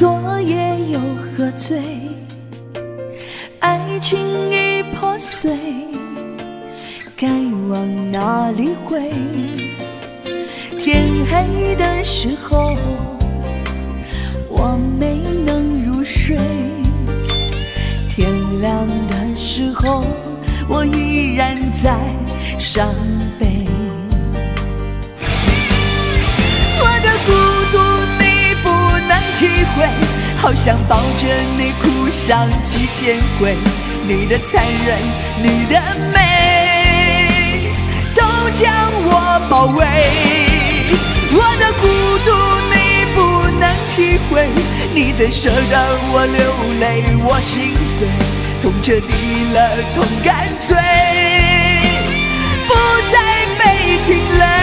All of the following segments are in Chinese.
昨夜又喝醉，爱情已破碎，该往哪里回？天黑的时候我没能入睡，天亮的时候我依然在伤悲。我的故。好想抱着你哭上几千回。你的残忍，你的美，都将我包围。我的孤独你不能体会，你怎舍得我流泪？我心碎，痛彻底了，痛干脆，不再被情累。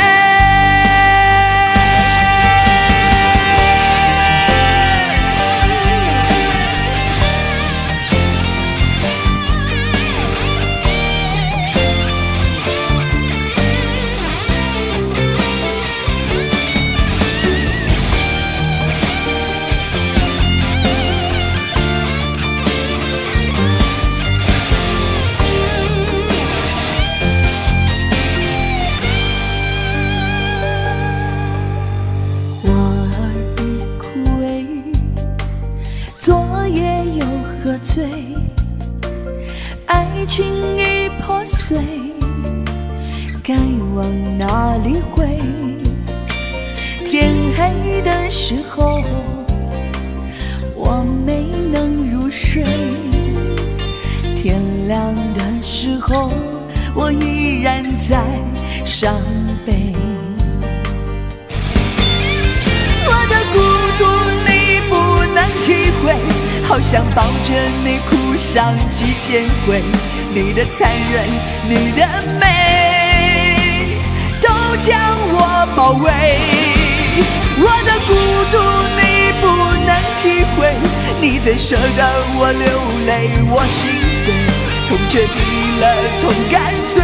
爱情已破碎，该往哪里回？天黑的时候，我没能入睡；天亮的时候，我依然在伤悲。好想抱着你哭上几千回。你的残忍，你的美，都将我包围。我的孤独你不能体会，你怎舍得我流泪？我心碎，痛彻底了，痛干脆，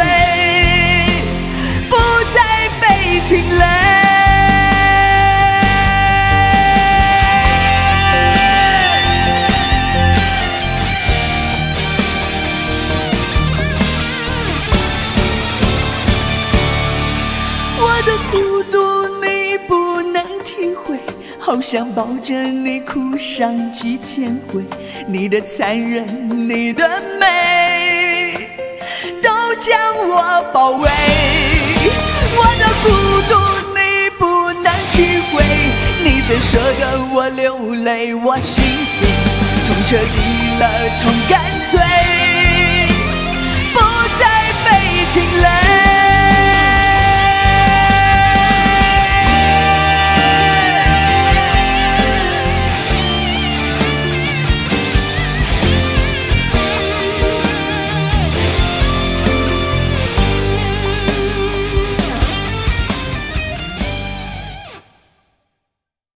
不再被情累。的孤独你不能体会，好想抱着你哭上几千回。你的残忍，你的美，都将我包围。我的孤独你不能体会，你怎舍得我流泪？我心碎，痛彻底了，痛干脆，不再被情。